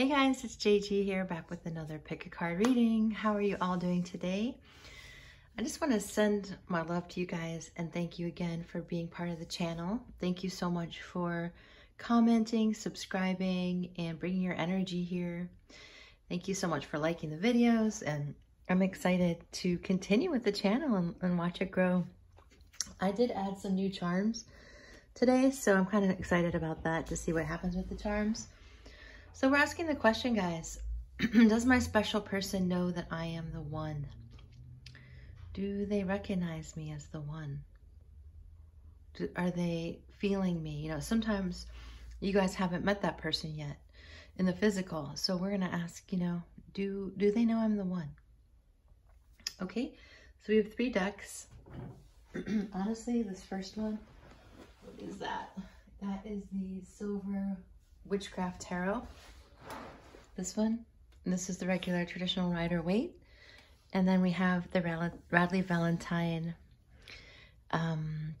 Hey guys, it's JG here back with another pick a card reading. How are you all doing today? I just want to send my love to you guys and thank you again for being part of the channel. Thank you so much for commenting, subscribing, and bringing your energy here. Thank you so much for liking the videos and I'm excited to continue with the channel and, and watch it grow. I did add some new charms today, so I'm kind of excited about that to see what happens with the charms. So we're asking the question, guys, does my special person know that I am the one? Do they recognize me as the one? Do, are they feeling me? You know, sometimes you guys haven't met that person yet in the physical. So we're going to ask, you know, do, do they know I'm the one? Okay, so we have three decks. Honestly, this first one, what is that? That is the Silver Witchcraft Tarot. This one, this is the regular traditional Rider Waite. And then we have the Radleigh Valentine um,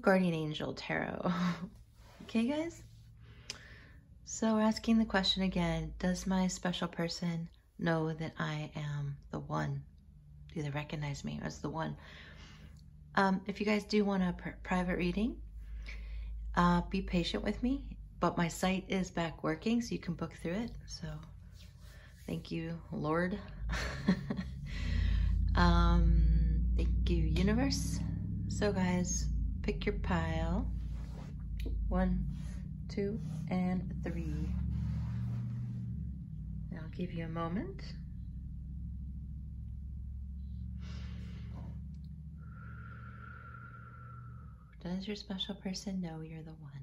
Guardian Angel Tarot. okay, guys? So we're asking the question again, does my special person know that I am the one? Do they recognize me as the one? Um, if you guys do want a private reading, uh, be patient with me but my site is back working so you can book through it. So thank you, Lord. um, thank you, universe. So guys, pick your pile. One, two, and three. And I'll give you a moment. Does your special person know you're the one?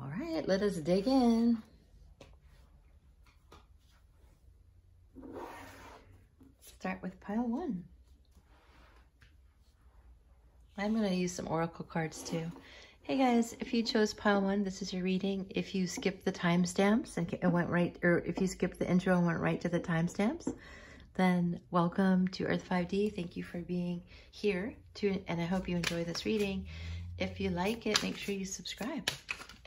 All right, let us dig in. Start with pile one. I'm going to use some oracle cards too. Hey guys, if you chose pile one, this is your reading. If you skipped the timestamps and went right, or if you skipped the intro and went right to the timestamps, then welcome to Earth 5D. Thank you for being here, to, and I hope you enjoy this reading. If you like it, make sure you subscribe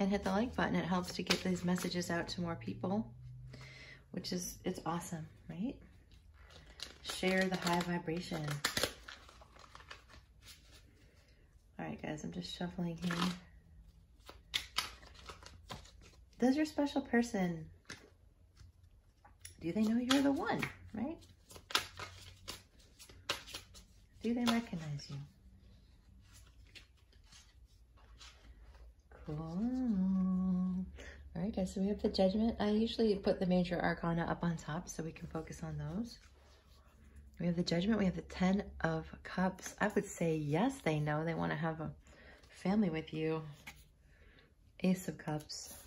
and hit the like button. It helps to get these messages out to more people, which is, it's awesome, right? Share the high vibration. All right, guys, I'm just shuffling here. Does your special person, do they know you're the one, right? Do they recognize you? Cool. All right, guys, so we have the Judgment. I usually put the major arcana up on top so we can focus on those. We have the Judgment. We have the Ten of Cups. I would say, yes, they know. They want to have a family with you. Ace of Cups.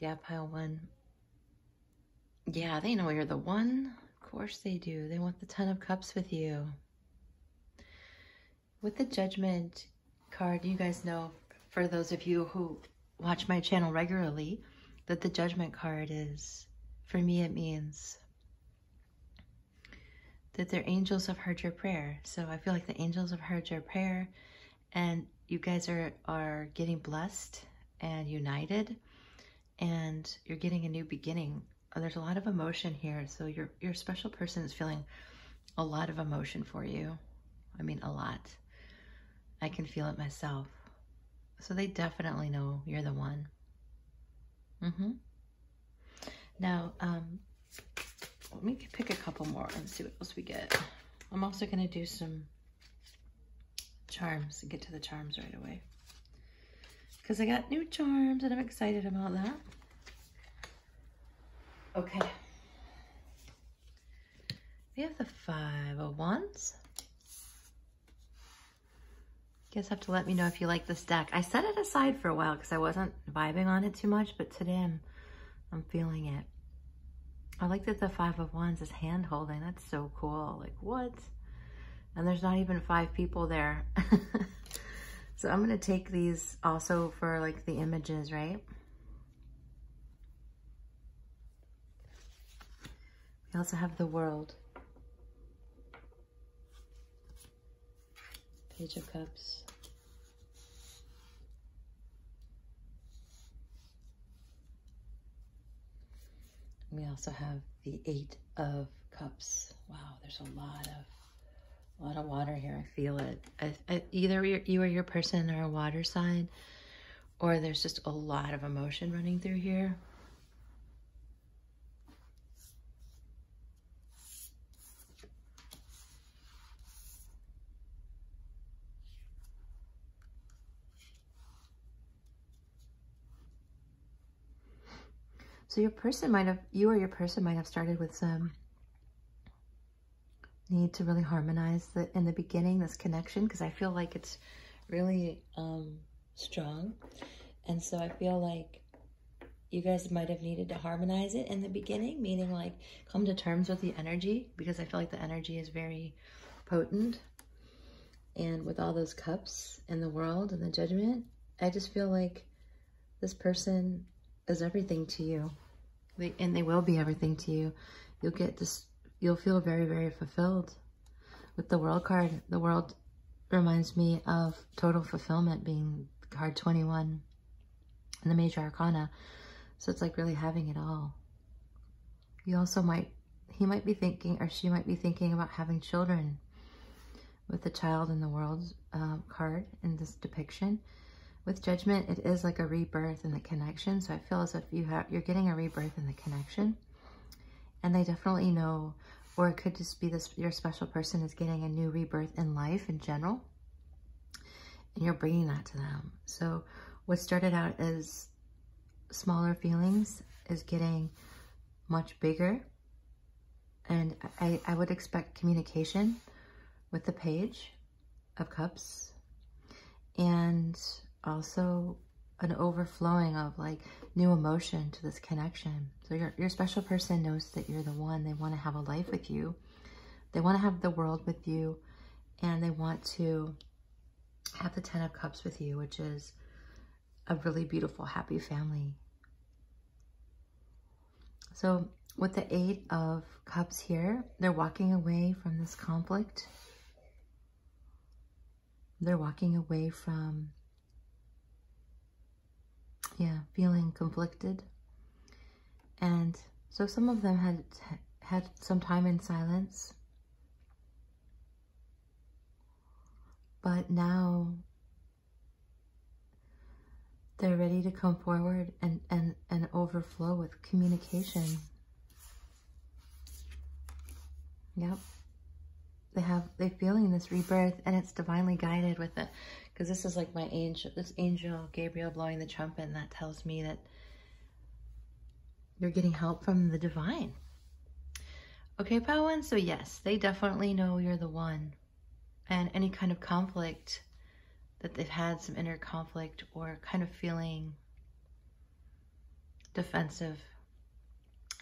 Yeah, pile one. Yeah, they know you're the one. Of course they do. They want the Ten of Cups with you. With the judgment card, you guys know, for those of you who watch my channel regularly, that the judgment card is, for me, it means that their angels have heard your prayer. So I feel like the angels have heard your prayer and you guys are, are getting blessed and united and you're getting a new beginning. There's a lot of emotion here. So your, your special person is feeling a lot of emotion for you. I mean, a lot. I can feel it myself. So they definitely know you're the one. Mm-hmm. Now, um, let me pick a couple more and see what else we get. I'm also going to do some charms and get to the charms right away. Because I got new charms and I'm excited about that. Okay. We have the Five of Wands. You guys have to let me know if you like this deck. I set it aside for a while because I wasn't vibing on it too much, but today I'm, I'm feeling it. I like that the Five of Wands is hand holding. That's so cool. Like, what? And there's not even five people there. so I'm going to take these also for like the images, right? We also have the world. Page of Cups. We also have the Eight of Cups. Wow, there's a lot of a lot of water here. I feel it. I, I, either you or your person are a water sign, or there's just a lot of emotion running through here. So your person might have, you or your person might have started with some need to really harmonize the in the beginning, this connection, because I feel like it's really um, strong. And so I feel like you guys might have needed to harmonize it in the beginning, meaning like come to terms with the energy, because I feel like the energy is very potent. And with all those cups in the world and the judgment, I just feel like this person is everything to you. And they will be everything to you. You'll get this, you'll feel very, very fulfilled. With the world card, the world reminds me of total fulfillment being card 21 in the major arcana. So it's like really having it all. You also might, he might be thinking, or she might be thinking about having children with the child in the world um, card in this depiction with judgment, it is like a rebirth in the connection. So I feel as if you have you're getting a rebirth in the connection. And they definitely know, or it could just be this your special person is getting a new rebirth in life in general. And you're bringing that to them. So what started out as smaller feelings is getting much bigger. And I, I would expect communication with the page of cups. And also an overflowing of like new emotion to this connection. So your, your special person knows that you're the one. They want to have a life with you. They want to have the world with you. And they want to have the Ten of Cups with you, which is a really beautiful, happy family. So with the Eight of Cups here, they're walking away from this conflict. They're walking away from yeah, feeling conflicted. And so some of them had had some time in silence. But now they're ready to come forward and, and, and overflow with communication. Yep. They have, they're feeling this rebirth and it's divinely guided with it because this is like my angel, this angel Gabriel blowing the trumpet, and that tells me that you're getting help from the divine. Okay, Powan, so yes, they definitely know you're the one. And any kind of conflict that they've had, some inner conflict or kind of feeling defensive,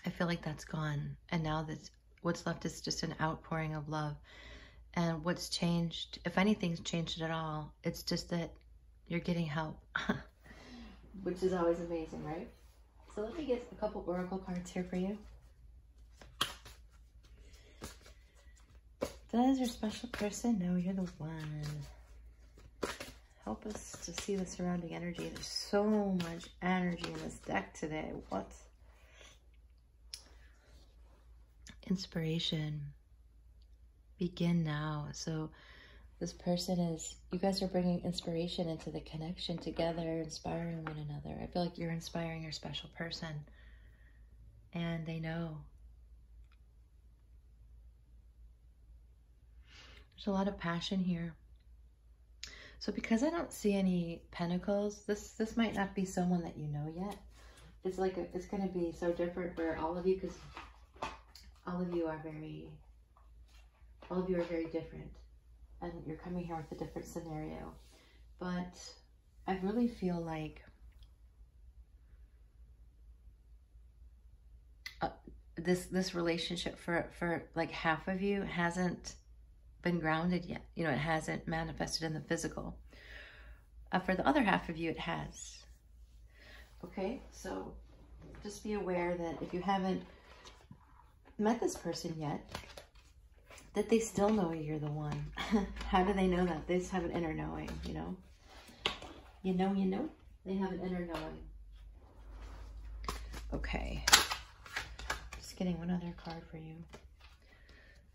I feel like that's gone. And now that what's left is just an outpouring of love. And what's changed, if anything's changed at all, it's just that you're getting help, which is always amazing, right? So let me get a couple oracle cards here for you. Does your special person know you're the one? Help us to see the surrounding energy. There's so much energy in this deck today. What? Inspiration begin now. So this person is, you guys are bringing inspiration into the connection together, inspiring one another. I feel like you're inspiring your special person and they know. There's a lot of passion here. So because I don't see any pentacles, this this might not be someone that you know yet. It's like a, it's going to be so different for all of you because all of you are very all of you are very different and you're coming here with a different scenario. But I really feel like uh, this this relationship for for like half of you hasn't been grounded yet. You know, it hasn't manifested in the physical. Uh, for the other half of you, it has. Okay, so just be aware that if you haven't met this person yet, that they still know you're the one. How do they know that? They just have an inner knowing, you know? You know, you know? They have an inner knowing. Okay. just getting one other card for you.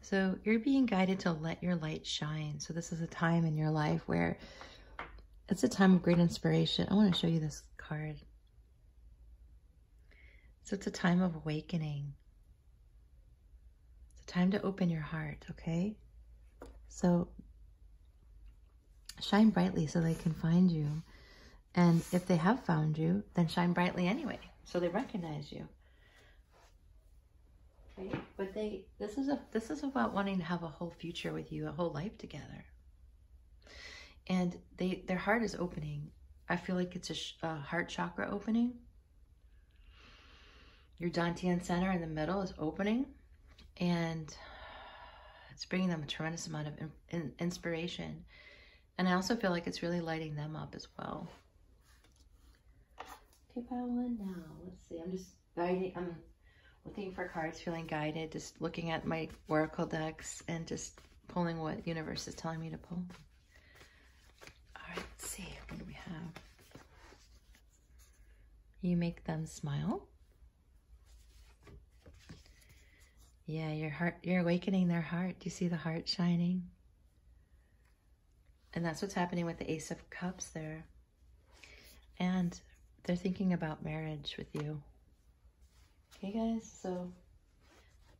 So you're being guided to let your light shine. So this is a time in your life where it's a time of great inspiration. I want to show you this card. So it's a time of awakening. It's time to open your heart, okay? So shine brightly so they can find you. And if they have found you, then shine brightly anyway, so they recognize you. Okay? But they this is a this is about wanting to have a whole future with you, a whole life together. And they their heart is opening. I feel like it's a, a heart chakra opening. Your Dantian center in the middle is opening, and it's bringing them a tremendous amount of in, in, inspiration. And I also feel like it's really lighting them up as well. Okay, pile one now. Let's see. I'm just guiding. I'm looking for cards, feeling guided, just looking at my Oracle decks and just pulling what universe is telling me to pull. All right, let's see. What do we have? You make them smile. Yeah, your heart, you're awakening their heart. Do you see the heart shining? And that's what's happening with the Ace of Cups there. And they're thinking about marriage with you. Okay, guys, so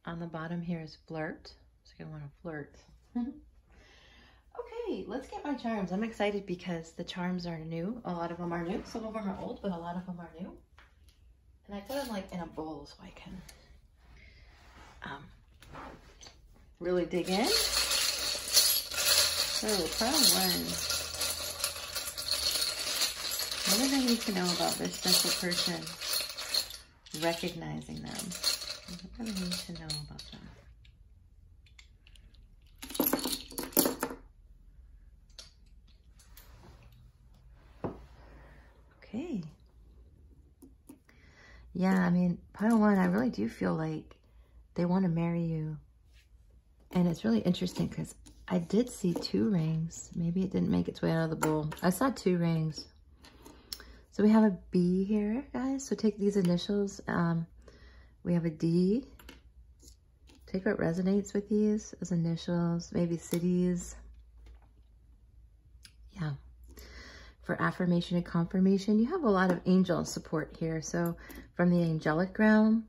on the bottom here is flirt. So you're going to want to flirt. okay, let's get my charms. I'm excited because the charms are new. A lot of them are new. Some of them are old, but a lot of them are new. And I put them like in a bowl so I can um, really dig in. So, pile one. What do they need to know about this special person? Recognizing them. What do they need to know about them? Okay. Yeah, I mean, pile one, I really do feel like they want to marry you. And it's really interesting because I did see two rings. Maybe it didn't make its way out of the bowl. I saw two rings. So we have a B here, guys. So take these initials. Um, we have a D. Take what resonates with these as initials, maybe cities. Yeah. For affirmation and confirmation, you have a lot of angel support here. So from the angelic realm,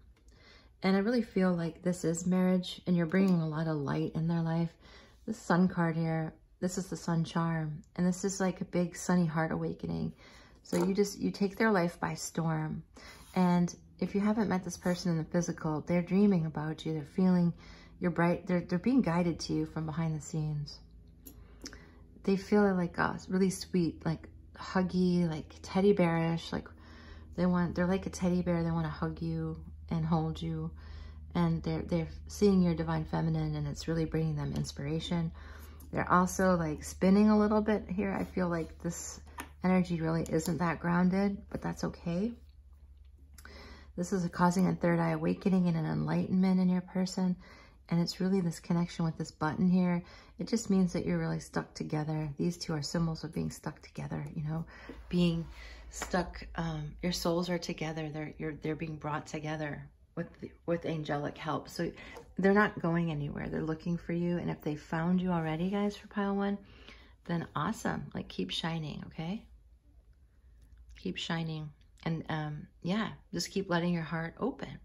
and I really feel like this is marriage and you're bringing a lot of light in their life. The sun card here, this is the sun charm. And this is like a big sunny heart awakening. So you just, you take their life by storm. And if you haven't met this person in the physical, they're dreaming about you. They're feeling you're bright. They're, they're being guided to you from behind the scenes. They feel like uh, really sweet, like huggy, like teddy bearish, like they want, they're like a teddy bear. They want to hug you and hold you. And they're, they're seeing your divine feminine and it's really bringing them inspiration. They're also like spinning a little bit here. I feel like this energy really isn't that grounded, but that's okay. This is causing a third eye awakening and an enlightenment in your person. And it's really this connection with this button here. It just means that you're really stuck together. These two are symbols of being stuck together, you know, being stuck, um, your souls are together. They're, you're, they're being brought together with, with angelic help. So they're not going anywhere. They're looking for you. And if they found you already, guys, for pile one, then awesome. Like keep shining, okay? Keep shining. And um, yeah, just keep letting your heart open.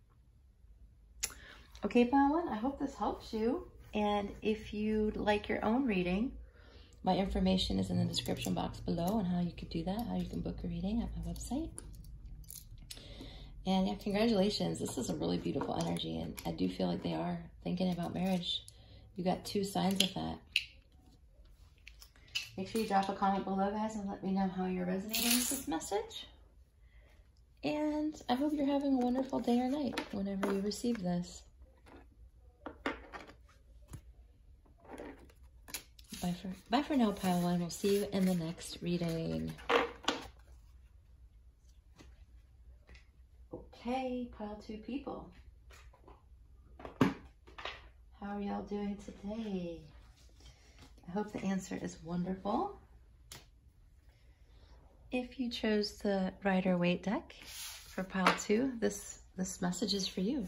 Okay, pile one, I hope this helps you. And if you'd like your own reading, my information is in the description box below on how you could do that, how you can book a reading at my website. And yeah, congratulations. This is a really beautiful energy, and I do feel like they are thinking about marriage. You got two signs of that. Make sure you drop a comment below, guys, and let me know how you're resonating with this message. And I hope you're having a wonderful day or night whenever you receive this. Bye for, bye for now, Pile One. We'll see you in the next reading. Okay, Pile Two people. How are y'all doing today? I hope the answer is wonderful. If you chose the Rider Waite deck for Pile 2, this, this message is for you.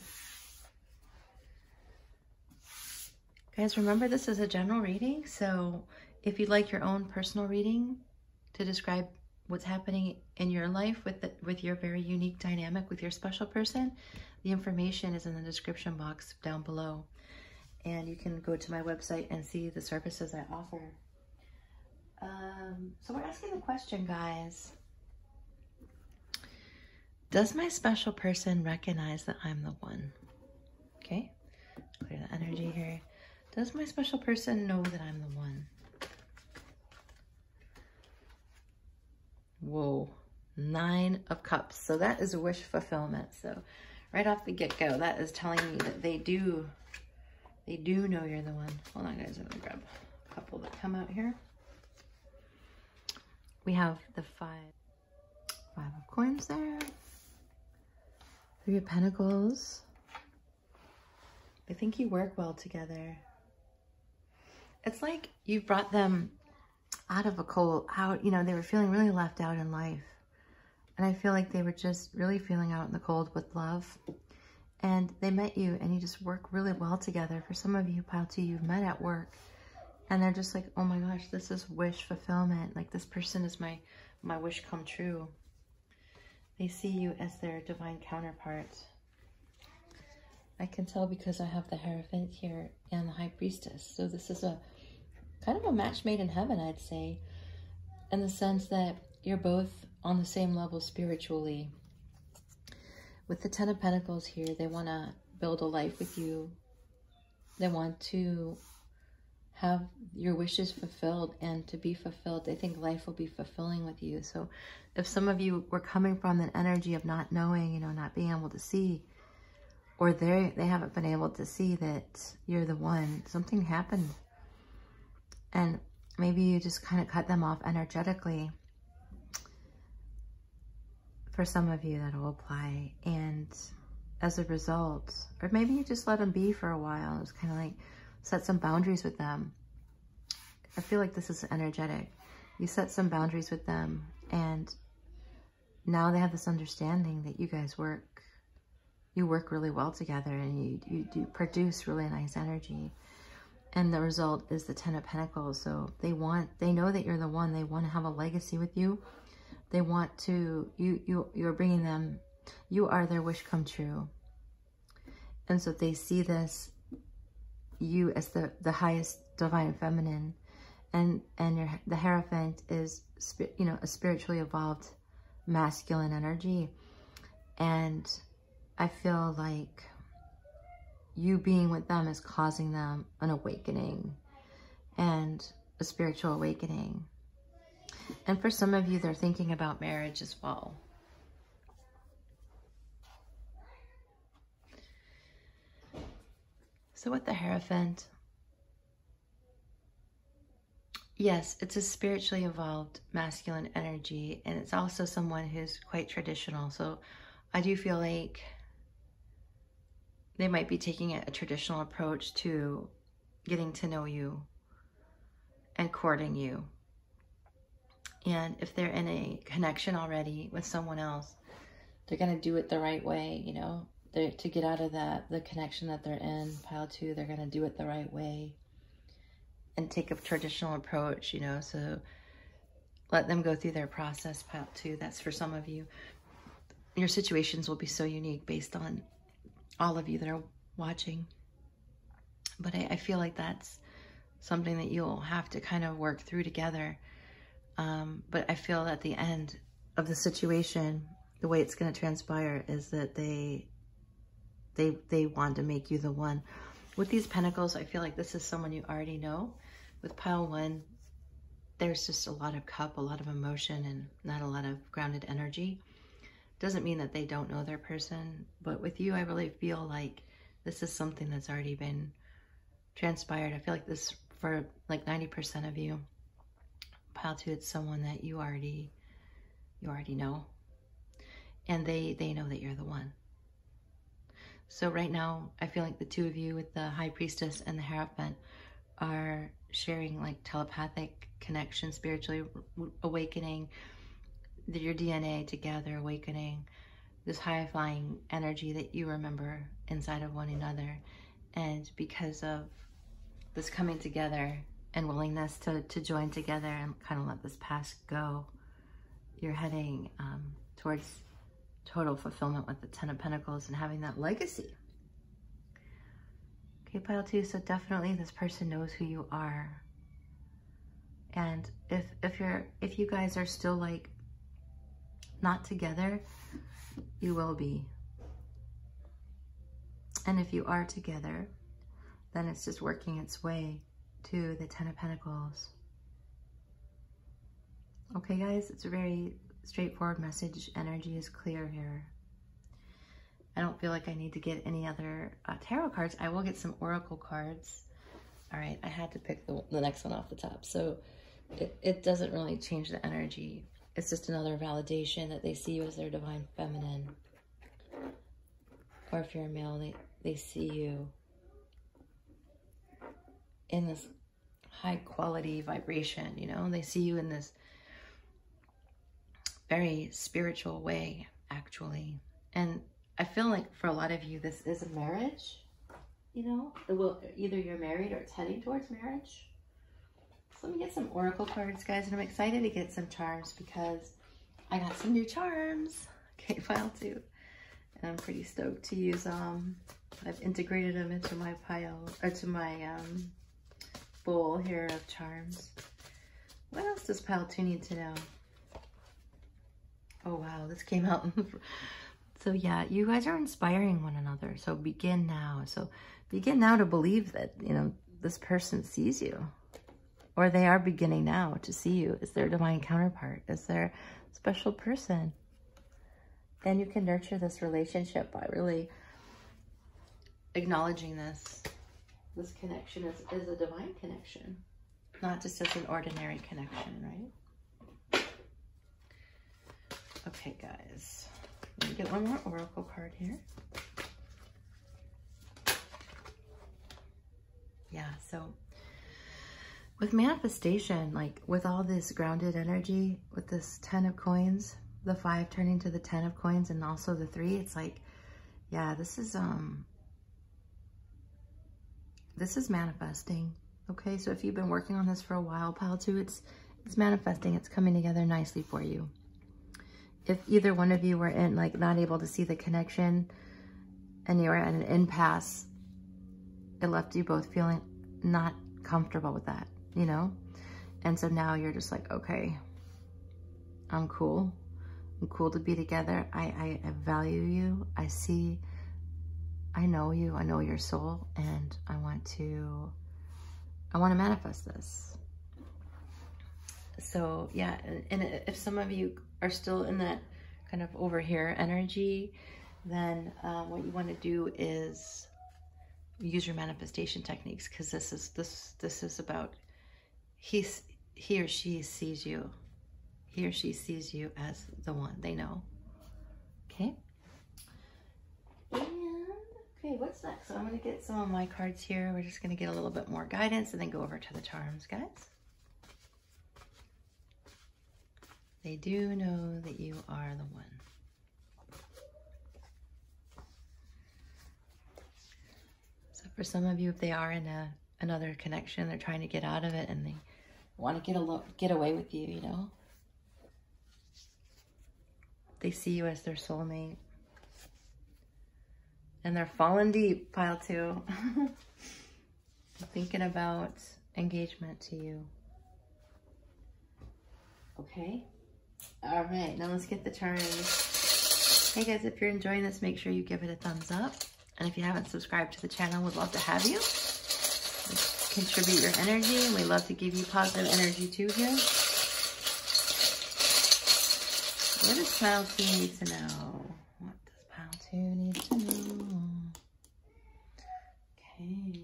Guys, remember this is a general reading, so if you'd like your own personal reading to describe what's happening in your life with the, with your very unique dynamic with your special person, the information is in the description box down below. And you can go to my website and see the services I offer. Um, so we're asking the question, guys. Does my special person recognize that I'm the one? Okay, clear the energy here. Does my special person know that I'm the one? Whoa, nine of cups. So that is a wish fulfillment. So right off the get-go, that is telling me that they do, they do know you're the one. Hold on guys, I'm gonna grab a couple that come out here. We have the five, five of coins there. Three of pentacles. I think you work well together. It's like you brought them out of a cold, out, you know, they were feeling really left out in life. And I feel like they were just really feeling out in the cold with love. And they met you and you just work really well together. For some of you, Pile 2, you've met at work. And they're just like, oh my gosh, this is wish fulfillment. Like this person is my, my wish come true. They see you as their divine counterpart. I can tell because I have the Hierophant here and the High Priestess. So this is a kind of a match made in heaven, I'd say, in the sense that you're both on the same level spiritually. With the Ten of Pentacles here, they want to build a life with you. They want to have your wishes fulfilled and to be fulfilled. They think life will be fulfilling with you. So if some of you were coming from an energy of not knowing, you know, not being able to see, or they they haven't been able to see that you're the one. Something happened. And maybe you just kind of cut them off energetically. For some of you, that'll apply. And as a result, or maybe you just let them be for a while. It's kind of like set some boundaries with them. I feel like this is energetic. You set some boundaries with them and now they have this understanding that you guys work you work really well together and you, you, produce really nice energy. And the result is the Ten of Pentacles. So they want, they know that you're the one. They want to have a legacy with you. They want to, you, you, you're bringing them, you are their wish come true. And so they see this, you as the, the highest divine feminine. And, and your, the Hierophant is, you know, a spiritually evolved masculine energy. And I feel like you being with them is causing them an awakening and a spiritual awakening. And for some of you, they're thinking about marriage as well. So with the Hierophant, yes, it's a spiritually evolved masculine energy, and it's also someone who's quite traditional. So I do feel like they might be taking a, traditional approach to getting to know you and courting you. And if they're in a connection already with someone else, they're going to do it the right way, you know, they're, to get out of that, the connection that they're in, pile two, they're going to do it the right way and take a traditional approach, you know, so let them go through their process, pile two. That's for some of you. Your situations will be so unique based on all of you that are watching. But I, I feel like that's something that you'll have to kind of work through together. Um, but I feel at the end of the situation, the way it's going to transpire is that they they they want to make you the one. With these pentacles, I feel like this is someone you already know. With pile one, there's just a lot of cup, a lot of emotion, and not a lot of grounded energy. Doesn't mean that they don't know their person, but with you, I really feel like this is something that's already been transpired. I feel like this for like 90% of you. Pile two, it's someone that you already, you already know. And they, they know that you're the one. So right now, I feel like the two of you with the High Priestess and the Hierophant are sharing like telepathic connection, spiritually awakening, your DNA together, awakening this high flying energy that you remember inside of one another. And because of this coming together and willingness to, to join together and kind of let this past go. You're heading um, towards total fulfillment with the Ten of Pentacles and having that legacy. Okay, pile two, so definitely this person knows who you are. And if if you're if you guys are still like not together, you will be. And if you are together, then it's just working its way to the Ten of Pentacles. Okay, guys, it's a very straightforward message. Energy is clear here. I don't feel like I need to get any other uh, tarot cards. I will get some oracle cards. All right, I had to pick the, the next one off the top. So it, it doesn't really change the energy. It's just another validation that they see you as their divine feminine. Or if you're a male, they, they see you in this high quality vibration, you know? They see you in this very spiritual way, actually. And I feel like for a lot of you, this is a marriage, you know? Will, either you're married or it's heading towards marriage. So let me get some oracle cards, guys. And I'm excited to get some charms because I got some new charms. Okay, file two. And I'm pretty stoked to use them. I've integrated them into my pile, or to my um, bowl here of charms. What else does pile two need to know? Oh, wow, this came out. so yeah, you guys are inspiring one another. So begin now. So begin now to believe that, you know, this person sees you. Or they are beginning now to see you as their divine counterpart, as their special person. Then you can nurture this relationship by really acknowledging this. This connection is, is a divine connection, not just as an ordinary connection, right? Okay, guys. Let me get one more oracle card here. Yeah, so with manifestation, like with all this grounded energy, with this 10 of coins, the five turning to the 10 of coins and also the three, it's like, yeah, this is, um, this is manifesting. Okay, so if you've been working on this for a while, pile two, it's, it's manifesting. It's coming together nicely for you if either one of you were in like not able to see the connection and you were at an impasse, it left you both feeling not comfortable with that, you know? And so now you're just like, okay, I'm cool. I'm cool to be together. I, I, I value you. I see, I know you. I know your soul. And I want to, I want to manifest this. So yeah, and, and if some of you are still in that kind of over here energy, then um, what you want to do is use your manifestation techniques because this is this this is about he's he or she sees you. He or she sees you as the one. They know. Okay? Okay what's next? So i'm going to get some of my cards here. We're just going to get a little bit more guidance and then go over to the charms guys. They do know that you are the one. So for some of you, if they are in a another connection, they're trying to get out of it and they want to get a get away with you, you know. They see you as their soulmate. And they're falling deep, pile two. Thinking about engagement to you. Okay? All right, now let's get the charms. Hey guys, if you're enjoying this, make sure you give it a thumbs up. And if you haven't subscribed to the channel, we'd love to have you. Contribute your energy, and we love to give you positive energy too here. What does pile two need to know? What does pile two need to know? Okay.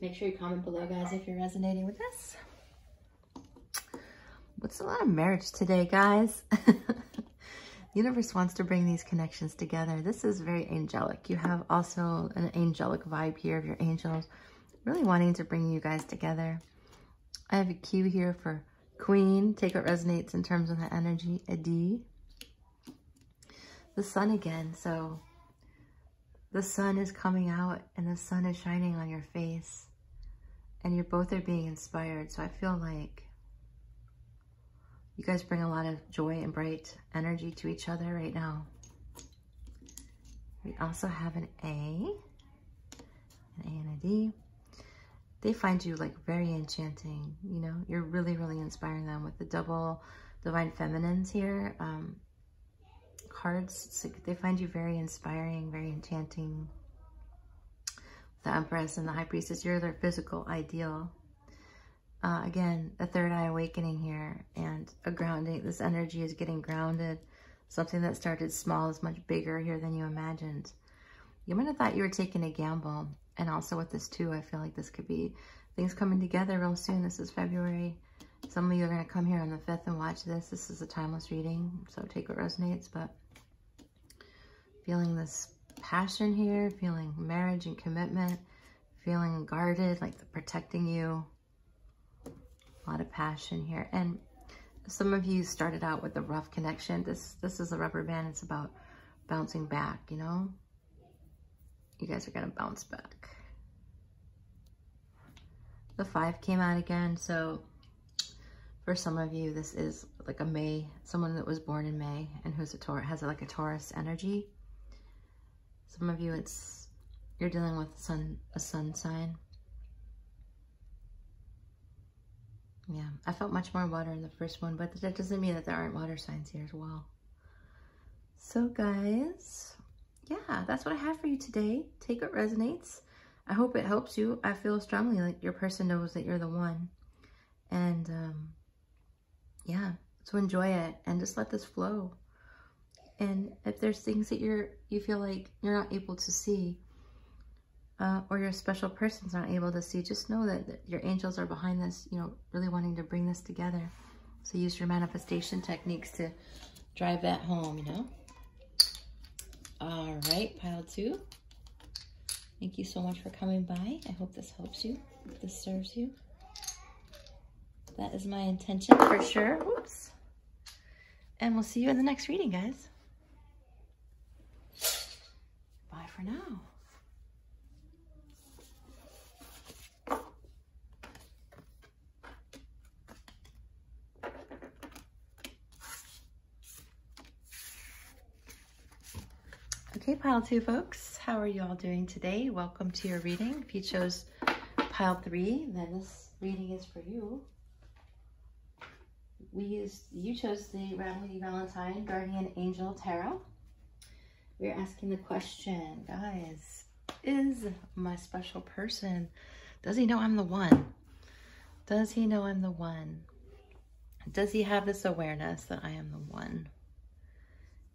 Make sure you comment below, guys, if you're resonating with this. What's a lot of marriage today, guys? universe wants to bring these connections together. This is very angelic. You have also an angelic vibe here of your angels really wanting to bring you guys together. I have a cue here for Queen. Take what resonates in terms of the energy. A D. the sun again. So the sun is coming out and the sun is shining on your face and you both are being inspired. So I feel like you guys bring a lot of joy and bright energy to each other right now. We also have an A, an A and a D. They find you like very enchanting, you know, you're really, really inspiring them with the double divine feminines here. Um, cards, like they find you very inspiring, very enchanting. The Empress and the High Priestess, you're their physical ideal. Uh, again, a third eye awakening here and a grounding. This energy is getting grounded. Something that started small is much bigger here than you imagined. You might have thought you were taking a gamble. And also with this too, I feel like this could be things coming together real soon. This is February. Some of you are going to come here on the 5th and watch this. This is a timeless reading, so take what resonates. But feeling this passion here, feeling marriage and commitment, feeling guarded, like protecting you a lot of passion here. And some of you started out with a rough connection. This, this is a rubber band. It's about bouncing back, you know? You guys are going to bounce back. The five came out again. So for some of you, this is like a May, someone that was born in May and who's a Taurus, has like a Taurus energy. Some of you, it's, you're dealing with sun, a sun sign. Yeah, I felt much more water in the first one, but that doesn't mean that there aren't water signs here as well. So guys, yeah, that's what I have for you today. Take what resonates. I hope it helps you. I feel strongly like your person knows that you're the one. And um, yeah, so enjoy it and just let this flow. And if there's things that you're you feel like you're not able to see, uh, or your special person's not able to see, just know that, your angels are behind this, you know, really wanting to bring this together. So use your manifestation techniques to drive that home, you know. All right, pile two. Thank you so much for coming by. I hope this helps you, this serves you. That is my intention for sure. Whoops. And we'll see you in the next reading, guys. Bye for now. Two folks, how are you all doing today? Welcome to your reading. If you chose pile three, then this reading is for you. We used, you chose the Radleigh Valentine Guardian Angel Tarot. We're asking the question, guys, is my special person, does he know I'm the one? Does he know I'm the one? Does he have this awareness that I am the one?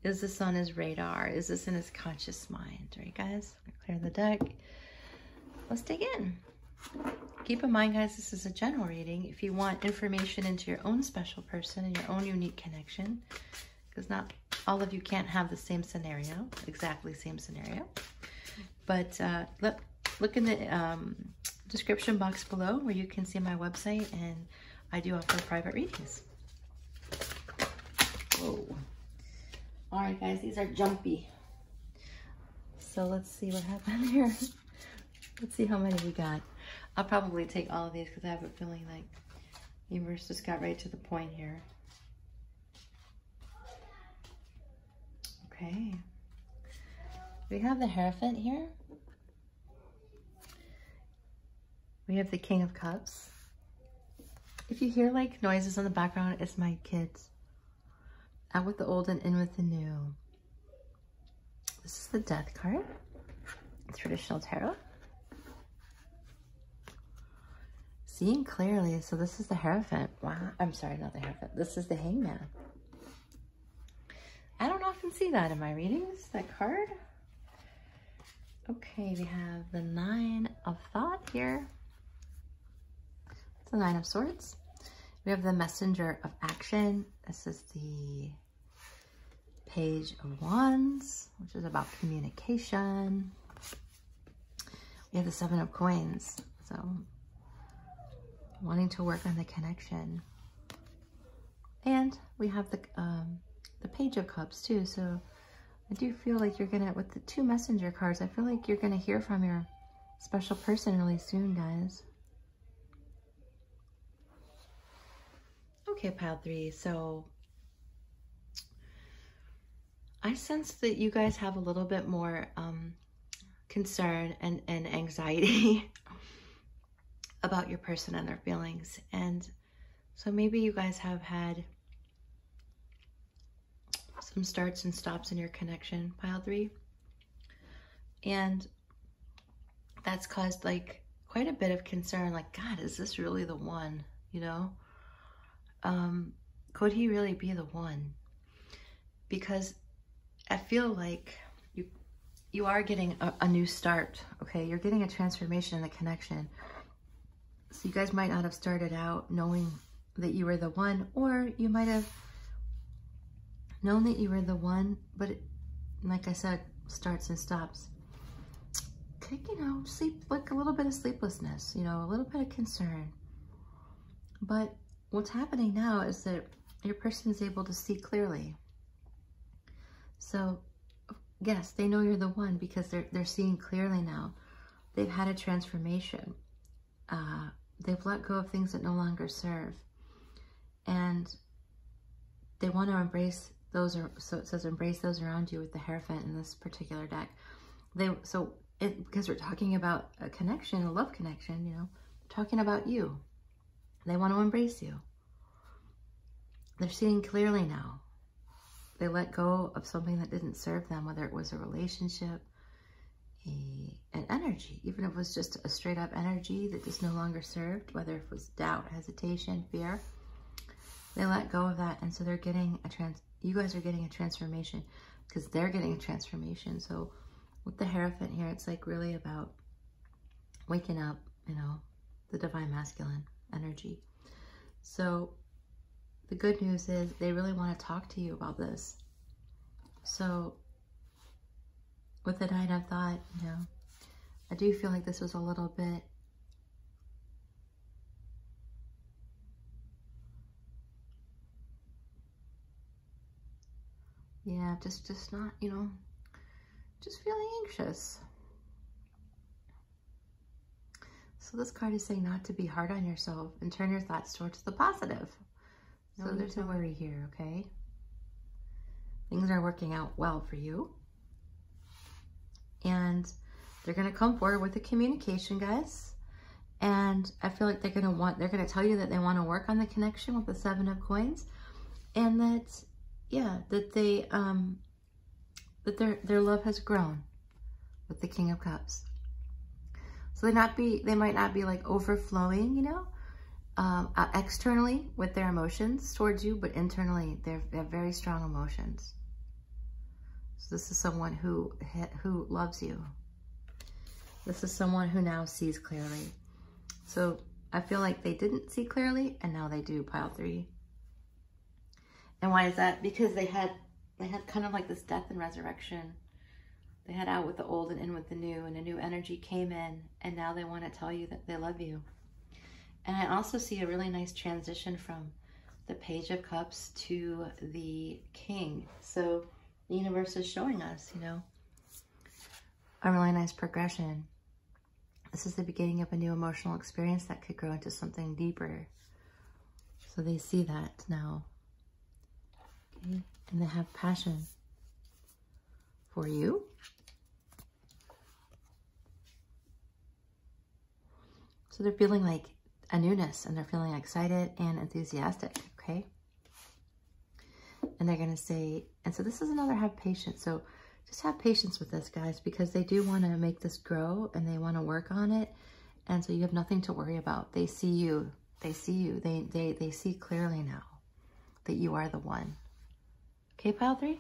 Is this on his radar? Is this in his conscious mind? Right, guys? Clear the deck. Let's dig in. Keep in mind, guys, this is a general reading. If you want information into your own special person and your own unique connection, because not all of you can't have the same scenario, exactly same scenario. But uh, look, look in the um, description box below where you can see my website and I do offer private readings. Whoa. All right, guys, these are jumpy. So let's see what happened here. let's see how many we got. I'll probably take all of these because I have a feeling like the universe just got right to the point here. Okay. We have the Hierophant here. We have the King of Cups. If you hear like noises in the background, it's my kids. Out with the old and in with the new. This is the death card. Traditional tarot. Seeing clearly. So this is the Hierophant. Wow. I'm sorry, not the Hierophant. This is the Hangman. I don't often see that in my readings, that card. Okay, we have the Nine of Thought here. It's the Nine of Swords. We have the Messenger of Action. This is the Page of Wands, which is about communication. We have the Seven of Coins, so wanting to work on the connection. And we have the um, the Page of Cups too, so I do feel like you're gonna, with the two messenger cards, I feel like you're gonna hear from your special person really soon, guys. Okay, pile three. So I sense that you guys have a little bit more um, concern and, and anxiety about your person and their feelings. And so maybe you guys have had some starts and stops in your connection, pile three. And that's caused like quite a bit of concern. Like, God, is this really the one? You know? Um, could he really be the one? Because I feel like you you are getting a, a new start, okay? You're getting a transformation in the connection. So you guys might not have started out knowing that you were the one, or you might have known that you were the one, but it, like I said, starts and stops. you know, sleep, like a little bit of sleeplessness, you know, a little bit of concern. But what's happening now is that your person is able to see clearly. So yes, they know you're the one because they're, they're seeing clearly now. They've had a transformation. Uh, they've let go of things that no longer serve. And they want to embrace those so it says embrace those around you with the Hierophant in this particular deck. They so it because we're talking about a connection, a love connection, you know, talking about you. They want to embrace you. They're seeing clearly now. They let go of something that didn't serve them, whether it was a relationship, a, an energy, even if it was just a straight up energy that just no longer served, whether it was doubt, hesitation, fear. They let go of that. And so they're getting a trans, you guys are getting a transformation because they're getting a transformation. So with the Hierophant here, it's like really about waking up, you know, the divine masculine energy. So the good news is they really want to talk to you about this. So with the Nine of Thought, you know, I do feel like this was a little bit yeah, just, just not, you know, just feeling anxious. So this card is saying not to be hard on yourself and turn your thoughts towards the positive. No so there's no worry here, okay? Things are working out well for you. And they're going to come forward with the communication, guys. And I feel like they're going to want, they're going to tell you that they want to work on the connection with the seven of coins. And that yeah, that they, um, that their, their love has grown with the King of Cups. So they not be, they might not be like overflowing, you know, um, uh, externally with their emotions towards you, but internally they have very strong emotions. So this is someone who, who loves you. This is someone who now sees clearly. So I feel like they didn't see clearly and now they do, pile three. And why is that? Because they had they had kind of like this death and resurrection. They had out with the old and in with the new, and a new energy came in, and now they want to tell you that they love you. And I also see a really nice transition from the Page of Cups to the King. So the universe is showing us, you know, a really nice progression. This is the beginning of a new emotional experience that could grow into something deeper. So they see that now Okay. and they have passion for you. So they're feeling like a newness and they're feeling excited and enthusiastic, okay? And they're going to say, and so this is another have patience. So just have patience with this, guys, because they do want to make this grow and they want to work on it. And so you have nothing to worry about. They see you. They see you. They, they, they see clearly now that you are the one. Okay, pile three?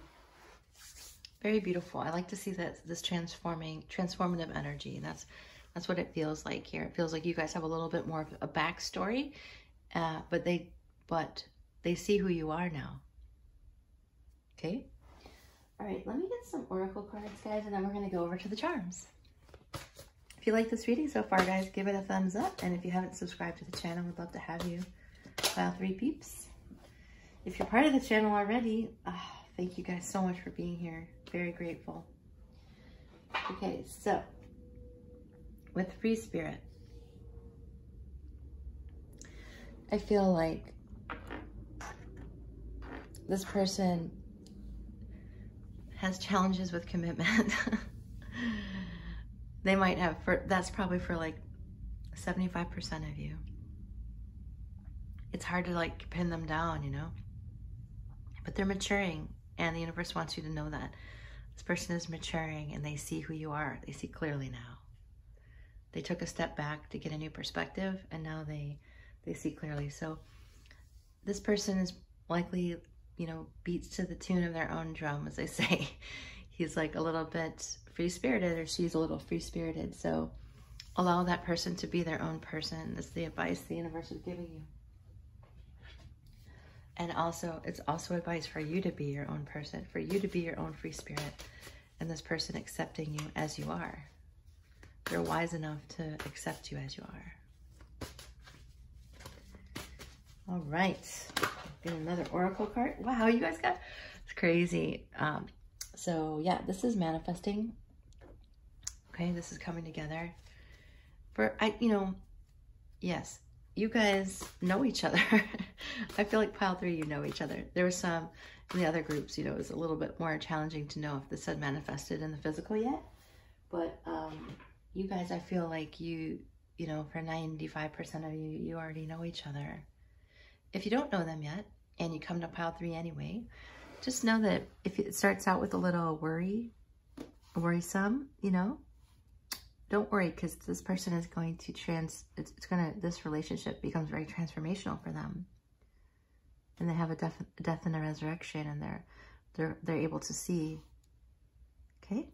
Very beautiful. I like to see that this transforming, transformative energy. And that's that's what it feels like here. It feels like you guys have a little bit more of a backstory, uh, but they but they see who you are now. Okay. All right, let me get some oracle cards, guys, and then we're going to go over to the charms. If you like this reading so far, guys, give it a thumbs up. And if you haven't subscribed to the channel, we'd love to have you. File three peeps. If you're part of the channel already, uh, thank you guys so much for being here. Very grateful. Okay, so with free spirit, I feel like this person has challenges with commitment. they might have, for that's probably for like 75% of you. It's hard to like pin them down, you know? But they're maturing and the universe wants you to know that. This person is maturing and they see who you are. They see clearly now. They took a step back to get a new perspective and now they they see clearly. So this person is likely, you know, beats to the tune of their own drum, as they say. He's like a little bit free-spirited or she's a little free-spirited. So allow that person to be their own person. That's the advice the universe is giving you. And also, it's also advice for you to be your own person, for you to be your own free spirit, and this person accepting you as you are. They're wise enough to accept you as you are. All right, get another oracle card. Wow, you guys got, it's crazy. Um, so yeah, this is manifesting. Okay, this is coming together. For, I, you know, yes, you guys know each other. I feel like pile three, you know each other. There was some in the other groups, you know, it was a little bit more challenging to know if this had manifested in the physical yet. But um, you guys, I feel like you, you know, for 95% of you, you already know each other. If you don't know them yet, and you come to pile three anyway, just know that if it starts out with a little worry, worrisome, you know, don't worry because this person is going to trans, it's, it's going to, this relationship becomes very transformational for them. And they have a death, death and a resurrection and they're, they're, they're able to see. Okay.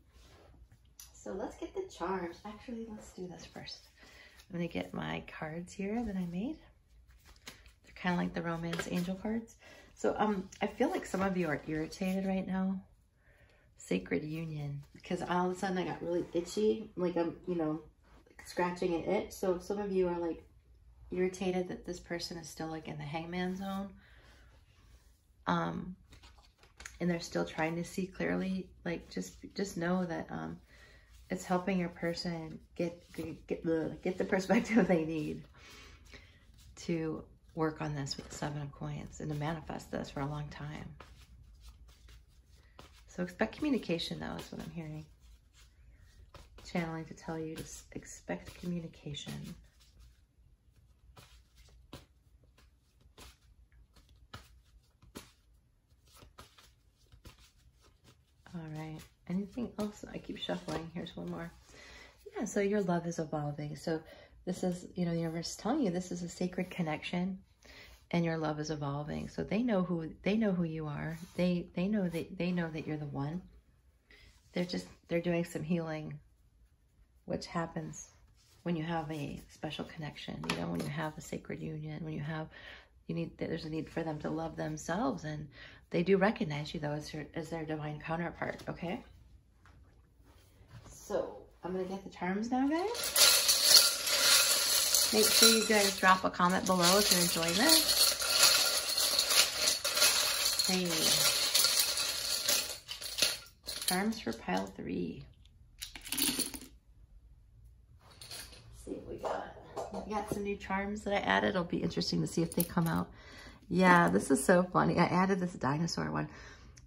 So let's get the charms. Actually, let's do this first. I'm to get my cards here that I made. They're kind of like the romance angel cards. So um, I feel like some of you are irritated right now sacred union because all of a sudden I got really itchy, like I'm, you know, scratching an itch. So some of you are like irritated that this person is still like in the hangman zone, um, and they're still trying to see clearly, like just just know that um, it's helping your person get get the get the perspective they need to work on this with the seven of coins and to manifest this for a long time. So expect communication though, is what I'm hearing. Channeling to tell you to expect communication. All right. Anything else? I keep shuffling. Here's one more. Yeah, so your love is evolving. So this is, you know, the universe is telling you this is a sacred connection and your love is evolving. So they know who they know who you are. They they know that they know that you're the one. They're just they're doing some healing, which happens when you have a special connection. You know, when you have a sacred union, when you have you need there's a need for them to love themselves, and they do recognize you though as your as their divine counterpart. Okay. So I'm gonna get the charms now, guys. Make sure you guys drop a comment below if you're enjoying this. Hey. Charms for pile three. Let's see what we got. We got some new charms that I added. It'll be interesting to see if they come out. Yeah, this is so funny. I added this dinosaur one.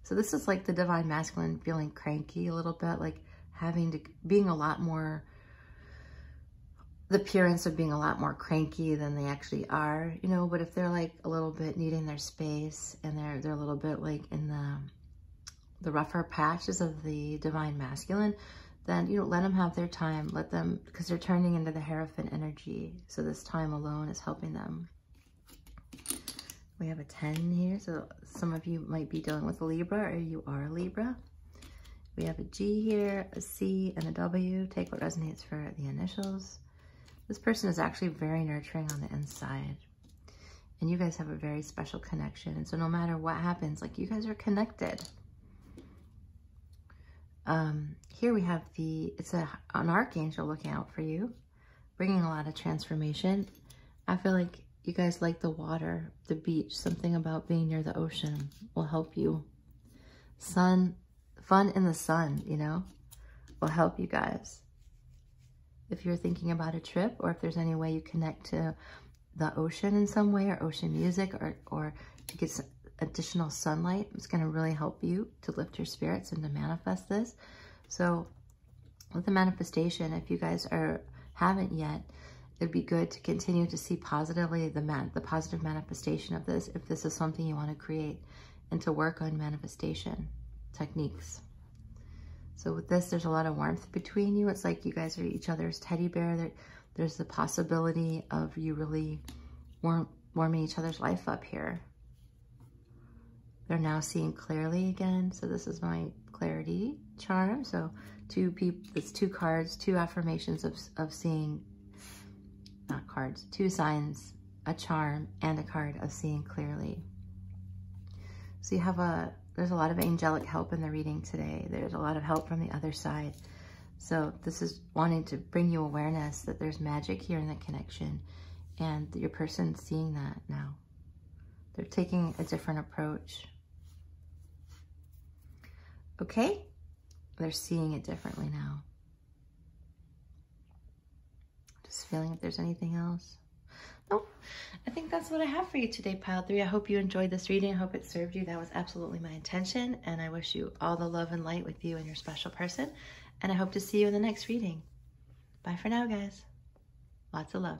So this is like the divine masculine feeling cranky a little bit, like having to, being a lot more the appearance of being a lot more cranky than they actually are, you know, but if they're like a little bit needing their space and they're they're a little bit like in the the rougher patches of the divine masculine, then you know let them have their time. Let them because they're turning into the Hierophant energy. So this time alone is helping them. We have a 10 here, so some of you might be dealing with Libra or you are Libra. We have a G here, a C, and a W. Take what resonates for the initials. This person is actually very nurturing on the inside. And you guys have a very special connection. And so no matter what happens, like you guys are connected. Um, here we have the, it's a, an archangel looking out for you, bringing a lot of transformation. I feel like you guys like the water, the beach, something about being near the ocean will help you. sun, fun in the sun, you know, will help you guys. If you're thinking about a trip or if there's any way you connect to the ocean in some way or ocean music or, or to get some additional sunlight, it's going to really help you to lift your spirits and to manifest this. So with the manifestation, if you guys are haven't yet, it'd be good to continue to see positively the man, the positive manifestation of this if this is something you want to create and to work on manifestation techniques. So with this, there's a lot of warmth between you. It's like you guys are each other's teddy bear. There, there's the possibility of you really warm, warming each other's life up here. They're now seeing clearly again. So this is my clarity charm. So two people, it's two cards, two affirmations of, of seeing, not cards, two signs, a charm and a card of seeing clearly. So you have a, there's a lot of angelic help in the reading today. There's a lot of help from the other side. So this is wanting to bring you awareness that there's magic here in the connection and your person seeing that now. They're taking a different approach. Okay? They're seeing it differently now. Just feeling if there's anything else. I think that's what I have for you today, Pile 3. I hope you enjoyed this reading. I hope it served you. That was absolutely my intention. And I wish you all the love and light with you and your special person. And I hope to see you in the next reading. Bye for now, guys. Lots of love.